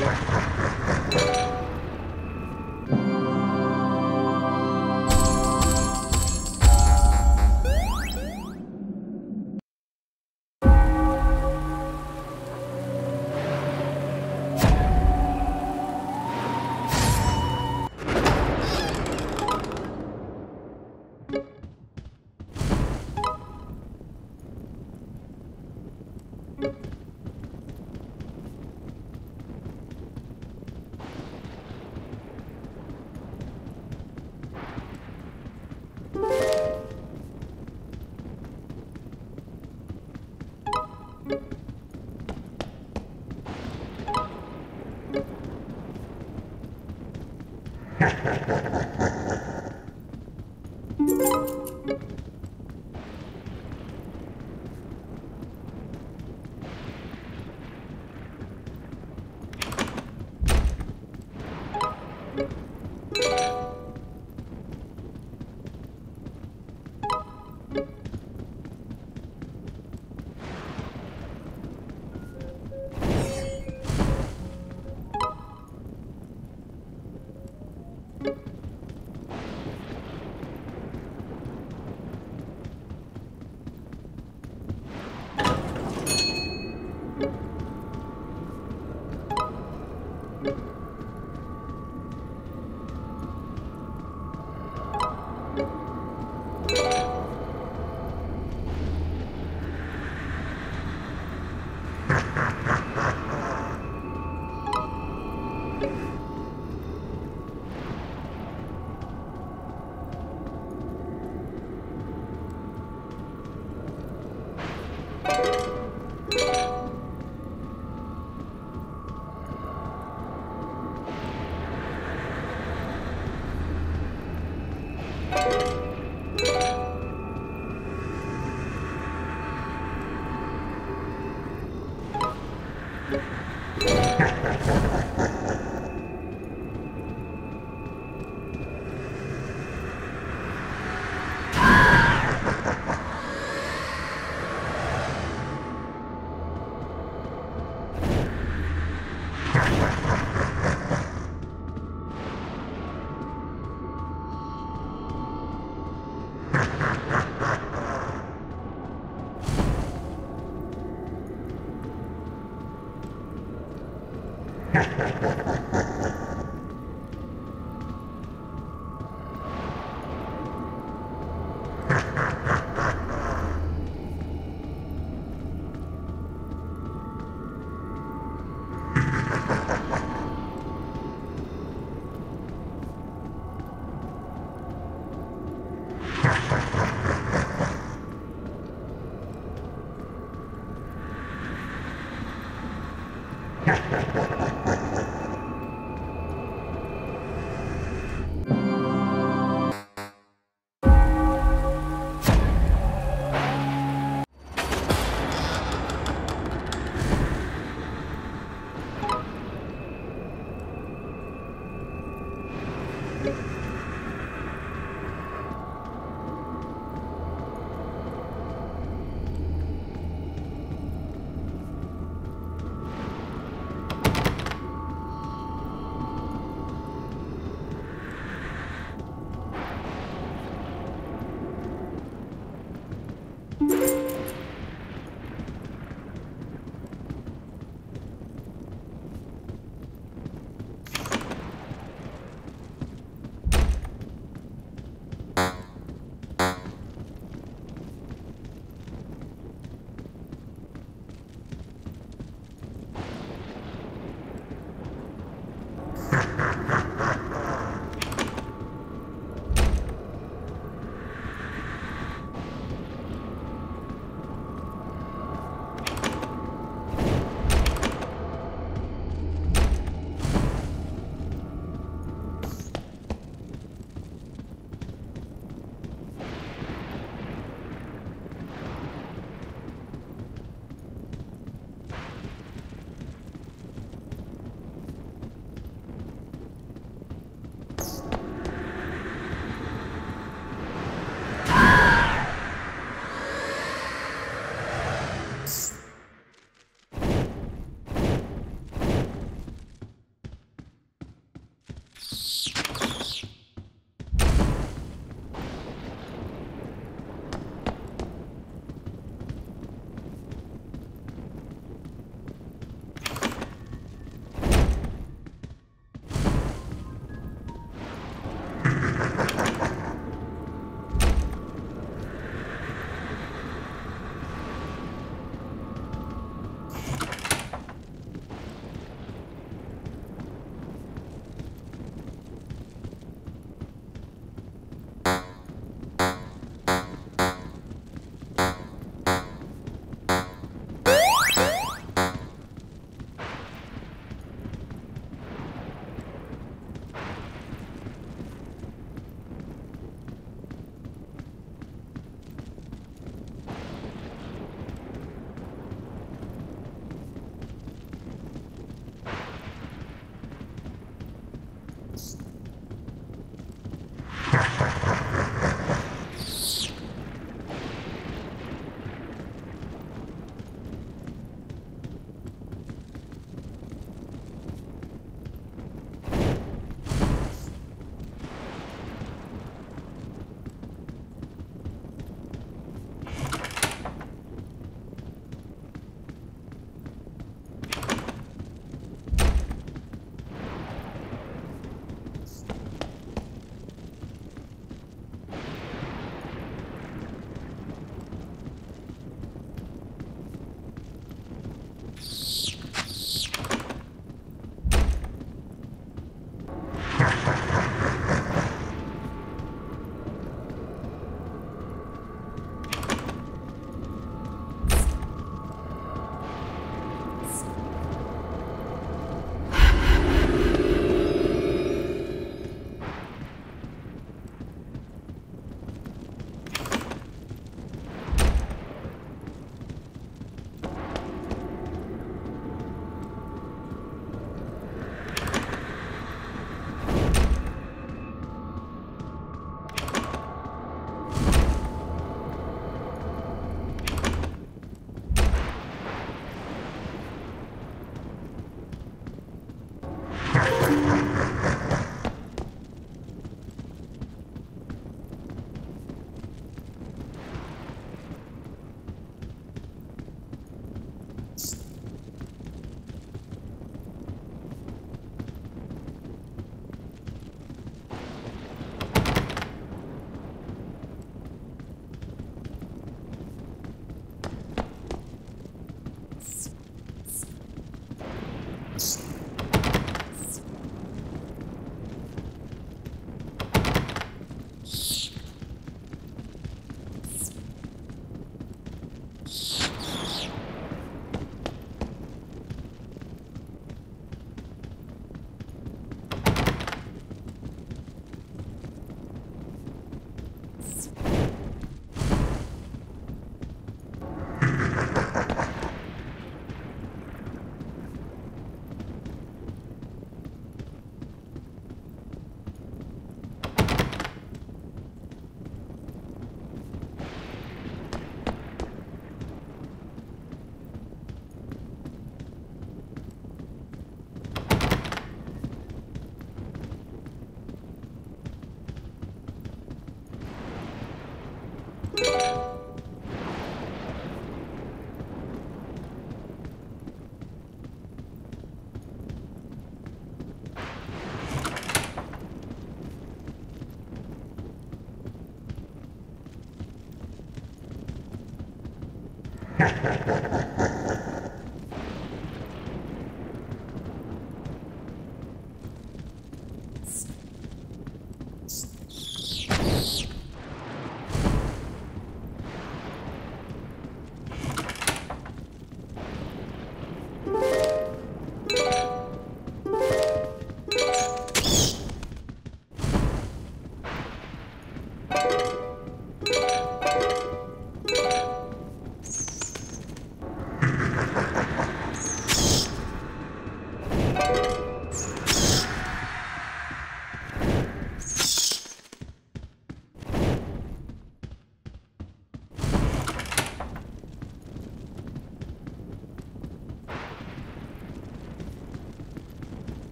Yeah. ハハハハ。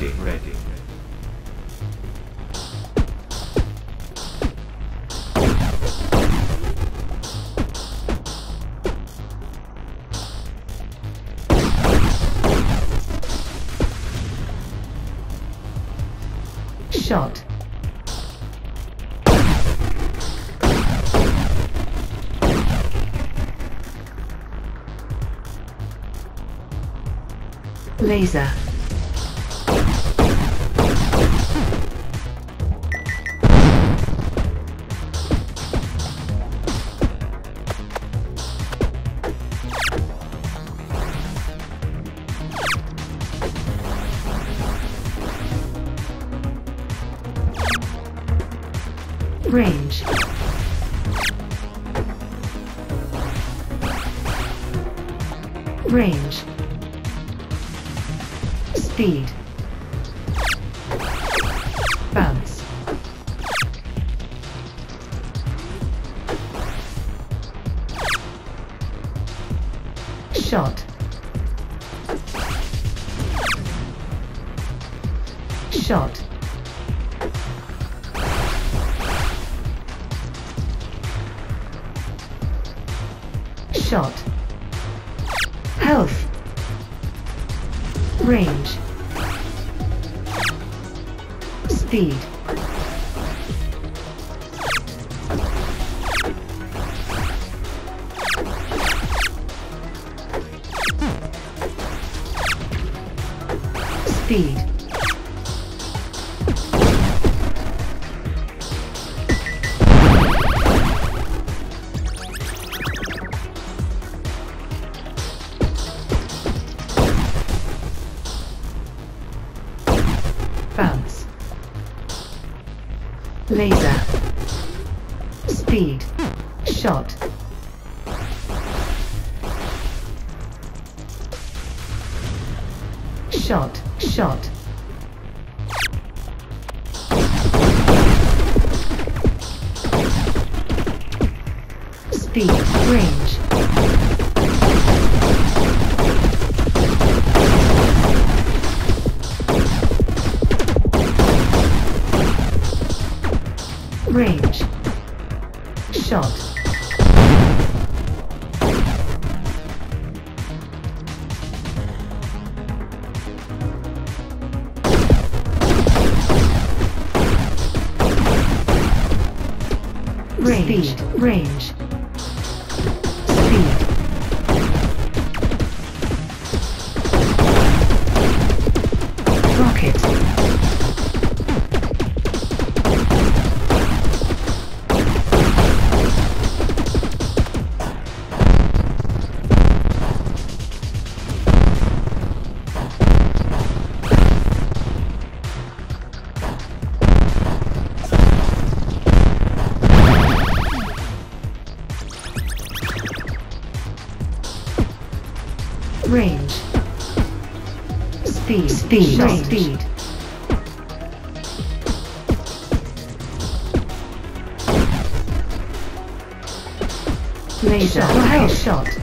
Ready, ready. Shot. Laser. Range. Range. Speed. Bounce. Shot. Laser. Speed. Shot. Shot. Shot. Speed. Range. Speed, speed, Shot. speed. Laser. Shot.